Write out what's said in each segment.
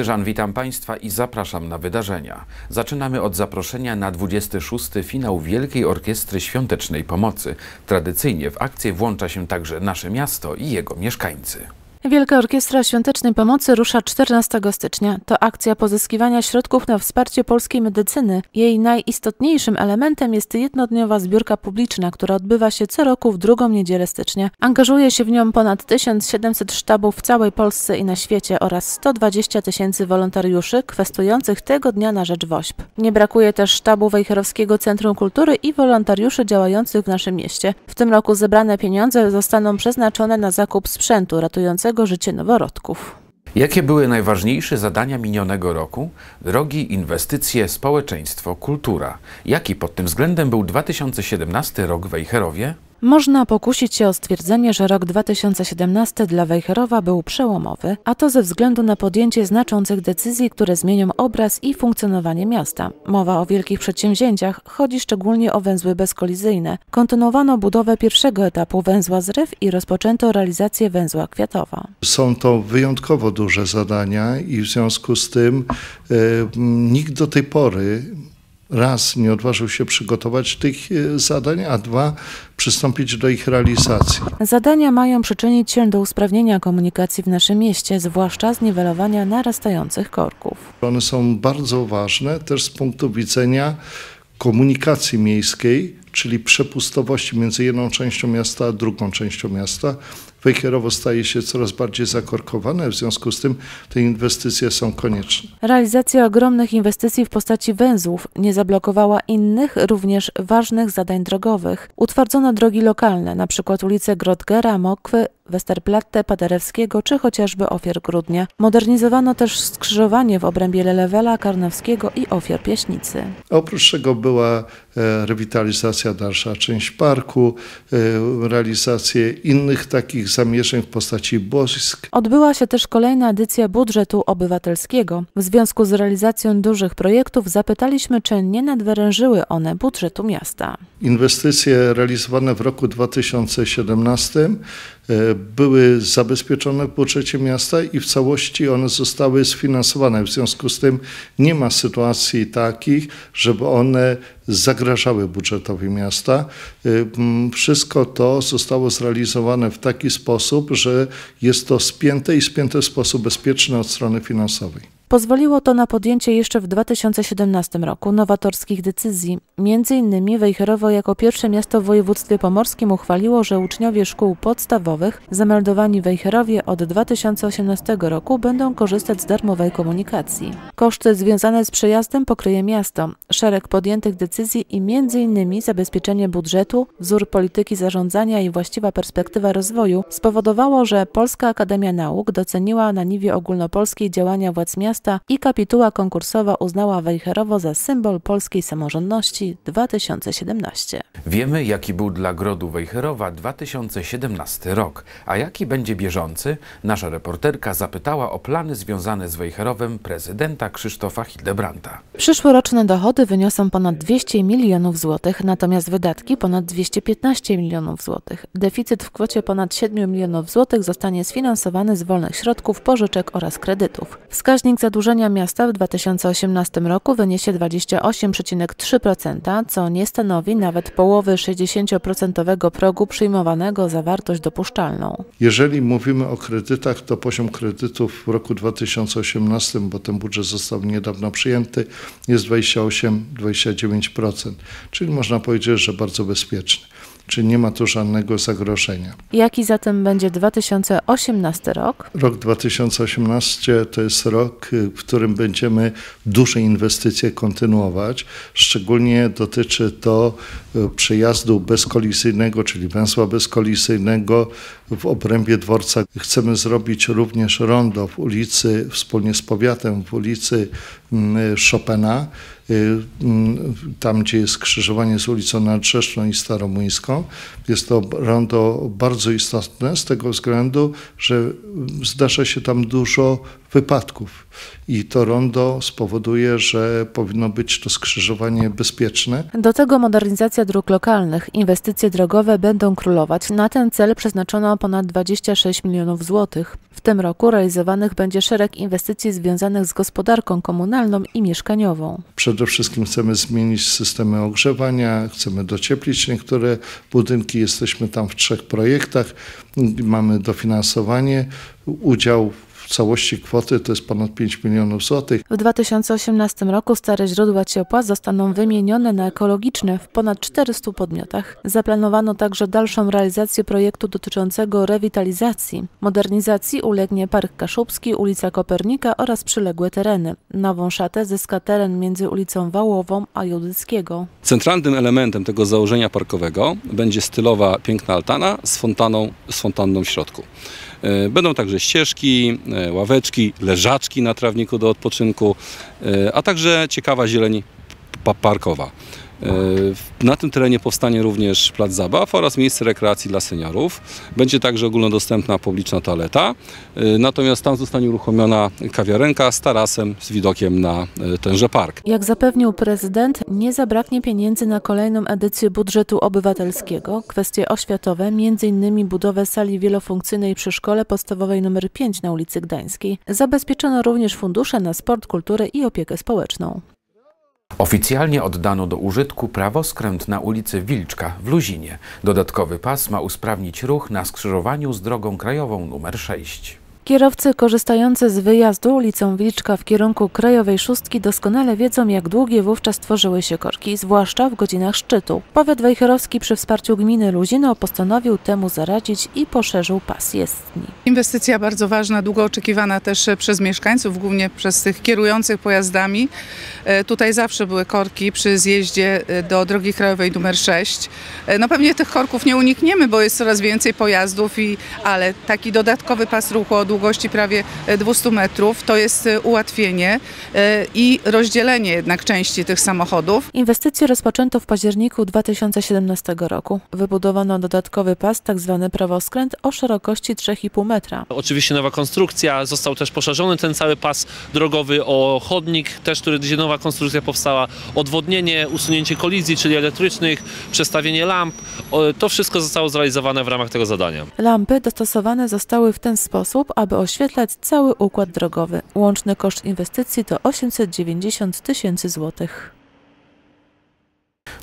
Ksyżan, witam Państwa i zapraszam na wydarzenia. Zaczynamy od zaproszenia na 26. finał Wielkiej Orkiestry Świątecznej Pomocy. Tradycyjnie w akcję włącza się także nasze miasto i jego mieszkańcy. Wielka Orkiestra Świątecznej Pomocy rusza 14 stycznia. To akcja pozyskiwania środków na wsparcie polskiej medycyny. Jej najistotniejszym elementem jest jednodniowa zbiórka publiczna, która odbywa się co roku w drugą niedzielę stycznia. Angażuje się w nią ponad 1700 sztabów w całej Polsce i na świecie oraz 120 tysięcy wolontariuszy kwestujących tego dnia na rzecz WOŚP. Nie brakuje też sztabu Wejherowskiego Centrum Kultury i wolontariuszy działających w naszym mieście. W tym roku zebrane pieniądze zostaną przeznaczone na zakup sprzętu ratującego życie noworodków. Jakie były najważniejsze zadania minionego roku? Drogi, inwestycje, społeczeństwo, kultura. Jaki pod tym względem był 2017 rok w Wejherowie? Można pokusić się o stwierdzenie, że rok 2017 dla Wejherowa był przełomowy, a to ze względu na podjęcie znaczących decyzji, które zmienią obraz i funkcjonowanie miasta. Mowa o wielkich przedsięwzięciach, chodzi szczególnie o węzły bezkolizyjne. Kontynuowano budowę pierwszego etapu węzła Zryw i rozpoczęto realizację węzła Kwiatowa. Są to wyjątkowo duże zadania i w związku z tym e, nikt do tej pory raz nie odważył się przygotować tych e, zadań, a dwa przystąpić do ich realizacji. Zadania mają przyczynić się do usprawnienia komunikacji w naszym mieście, zwłaszcza zniwelowania narastających korków. One są bardzo ważne też z punktu widzenia komunikacji miejskiej, czyli przepustowości między jedną częścią miasta a drugą częścią miasta. Wejherowo staje się coraz bardziej zakorkowane, w związku z tym te inwestycje są konieczne. Realizacja ogromnych inwestycji w postaci węzłów nie zablokowała innych, również ważnych zadań drogowych. Utwardzono drogi lokalne, np. ulice Grodgera, Mokwy, Westerplatte, Paderewskiego czy chociażby Ofiar Grudnia. Modernizowano też skrzyżowanie w obrębie Lelewela, Karnowskiego i Ofiar Pieśnicy. Oprócz tego była e, rewitalizacja dalsza część parku, e, realizację innych takich zamierzeń w postaci boisk. Odbyła się też kolejna edycja budżetu obywatelskiego. W związku z realizacją dużych projektów zapytaliśmy, czy nie nadwyrężyły one budżetu miasta. Inwestycje realizowane w roku 2017 e, były zabezpieczone w budżecie miasta i w całości one zostały sfinansowane. W związku z tym nie ma sytuacji takich, żeby one zagrażały budżetowi miasta. E, wszystko to zostało zrealizowane w taki sposób, że jest to spięte i spięte w sposób bezpieczny od strony finansowej. Pozwoliło to na podjęcie jeszcze w 2017 roku nowatorskich decyzji. Między innymi Wejherowo jako pierwsze miasto w województwie pomorskim uchwaliło, że uczniowie szkół podstawowych zameldowani Wejherowie od 2018 roku będą korzystać z darmowej komunikacji. Koszty związane z przejazdem pokryje miasto. Szereg podjętych decyzji i między innymi zabezpieczenie budżetu, wzór polityki zarządzania i właściwa perspektywa rozwoju spowodowało, że Polska Akademia Nauk doceniła na niwie ogólnopolskiej działania władz miasta miasta i kapituła konkursowa uznała Wejherowo za symbol polskiej samorządności 2017. Wiemy, jaki był dla Grodu Wejherowa 2017 rok, a jaki będzie bieżący? Nasza reporterka zapytała o plany związane z Wejherowem prezydenta Krzysztofa Hildebrandta. Przyszłoroczne dochody wyniosą ponad 200 milionów złotych, natomiast wydatki ponad 215 milionów złotych. Deficyt w kwocie ponad 7 milionów złotych zostanie sfinansowany z wolnych środków, pożyczek oraz kredytów. Wskaźnik za zadłużenia miasta w 2018 roku wyniesie 28,3%, co nie stanowi nawet połowy 60% progu przyjmowanego za wartość dopuszczalną. Jeżeli mówimy o kredytach, to poziom kredytów w roku 2018, bo ten budżet został niedawno przyjęty, jest 28-29%, czyli można powiedzieć, że bardzo bezpieczny czy nie ma tu żadnego zagrożenia. Jaki zatem będzie 2018 rok? Rok 2018 to jest rok, w którym będziemy duże inwestycje kontynuować. Szczególnie dotyczy to przejazdu bezkolizyjnego, czyli węzła bezkolizyjnego w obrębie dworca. Chcemy zrobić również rondo w ulicy, wspólnie z powiatem, w ulicy mm, Chopina Y, mm, tam gdzie jest skrzyżowanie z ulicą Nadrzeszną i Staromuńską. Jest to rondo bardzo istotne z tego względu, że zdarza się tam dużo wypadków i to rondo spowoduje, że powinno być to skrzyżowanie bezpieczne. Do tego modernizacja dróg lokalnych. Inwestycje drogowe będą królować. Na ten cel przeznaczono ponad 26 milionów złotych. W tym roku realizowanych będzie szereg inwestycji związanych z gospodarką komunalną i mieszkaniową. Przede wszystkim chcemy zmienić systemy ogrzewania, chcemy docieplić niektóre budynki. Jesteśmy tam w trzech projektach. Mamy dofinansowanie, udział całości kwoty to jest ponad 5 milionów złotych. W 2018 roku stare źródła ciepła zostaną wymienione na ekologiczne w ponad 400 podmiotach. Zaplanowano także dalszą realizację projektu dotyczącego rewitalizacji. Modernizacji ulegnie Park Kaszubski, ulica Kopernika oraz przyległe tereny. Nową szatę zyska teren między ulicą Wałową a Judyckiego. Centralnym elementem tego założenia parkowego będzie stylowa piękna altana z fontaną, z fontanną w środku. E, Będą także ścieżki, e, ławeczki, leżaczki na trawniku do odpoczynku, e, a także ciekawa zieleń parkowa. E, Na tym terenie powstanie również plac zabaw oraz miejsce rekreacji dla seniorów. Będzie także ogólnodostępna publiczna toaleta, e, natomiast tam zostanie uruchomiona kawiarenka z tarasem z widokiem na e, tenże park. Jak zapewnił prezydent, nie zabraknie pieniędzy na kolejną edycję budżetu obywatelskiego. Kwestie oświatowe, m.in. budowę sali wielofunkcyjnej przy szkole podstawowej nr 5 na ulicy Gdańskiej. Zabezpieczono również fundusze na sport, kulturę i opiekę społeczną. Oficjalnie oddano do użytku prawoskręt na ulicy Wilczka w Luzinie. Dodatkowy pas ma usprawnić ruch na skrzyżowaniu z drogą krajową nr 6. Kierowcy korzystający z wyjazdu ulicą Wilczka w kierunku Krajowej Szóstki doskonale wiedzą, jak długie wówczas tworzyły się korki, zwłaszcza w godzinach szczytu. Powiat wejherowski przy wsparciu gminy Luzino postanowił temu zaradzić i poszerzył pas jezdni. Inwestycja bardzo ważna, długo oczekiwana też przez mieszkańców, głównie przez tych kierujących pojazdami. E, Tutaj zawsze były korki przy zjeździe e, do drogi krajowej numer 6. E, No pewnie tych korków nie unikniemy, bo jest coraz więcej pojazdów, i, ale taki dodatkowy pas ruchu o długości prawie e, 200 metrów to jest e, ułatwienie e, i rozdzielenie jednak części tych samochodów. Inwestycje rozpoczęto w październiku 2017 roku. Wybudowano dodatkowy pas, tzw. prawoskręt, o szerokości 3,5 metra. Oczywiście nowa konstrukcja, został też poszerzony ten cały pas drogowy o chodnik, też który, gdzie nowa konstrukcja powstała, odwodnienie, usunięcie kolizji, czyli elektrycznych, przestawienie lamp. To wszystko zostało zrealizowane w ramach tego zadania. Lampy dostosowane zostały w ten sposób, aby oświetlać cały układ drogowy. Łączny koszt inwestycji to 890 tysięcy złotych.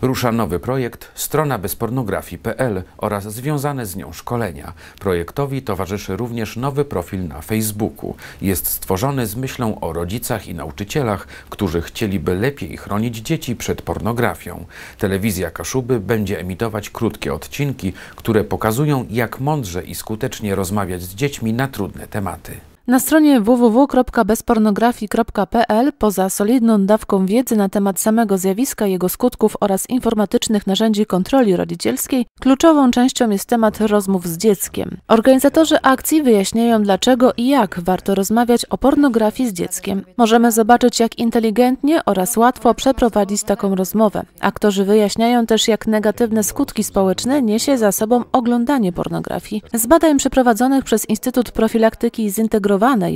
Rusza nowy projekt Strona bezpornografii.pl oraz związane z nią szkolenia. Projektowi towarzyszy również nowy profil na Facebooku. Jest stworzony z myślą o rodzicach i nauczycielach, którzy chcieliby lepiej chronić dzieci przed pornografią. Telewizja Kaszuby będzie emitować krótkie odcinki, które pokazują, jak mądrze i skutecznie rozmawiać z dziećmi na trudne tematy. Na stronie www.bezpornografii.pl poza solidną dawką wiedzy na temat samego zjawiska, jego skutków oraz informatycznych narzędzi kontroli rodzicielskiej, kluczową częścią jest temat rozmów z dzieckiem. Organizatorzy akcji wyjaśniają dlaczego i jak warto rozmawiać o pornografii z dzieckiem. Możemy zobaczyć jak inteligentnie oraz łatwo przeprowadzić taką rozmowę. Aktorzy wyjaśniają też jak negatywne skutki społeczne niesie za sobą oglądanie pornografii. Z badań przeprowadzonych przez Instytut Profilaktyki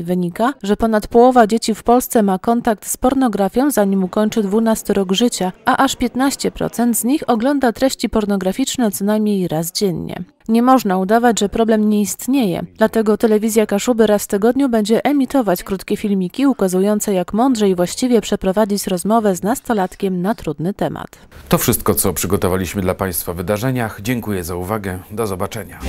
Wynika, że ponad połowa dzieci w Polsce ma kontakt z pornografią zanim ukończy 12 rok życia, a aż 15% z nich ogląda treści pornograficzne co najmniej raz dziennie. Nie można udawać, że problem nie istnieje, dlatego telewizja Kaszuby raz w tygodniu będzie emitować krótkie filmiki ukazujące jak mądrze i właściwie przeprowadzić rozmowę z nastolatkiem na trudny temat. To wszystko, co przygotowaliśmy dla Państwa w wydarzeniach. Dziękuję za uwagę. Do zobaczenia.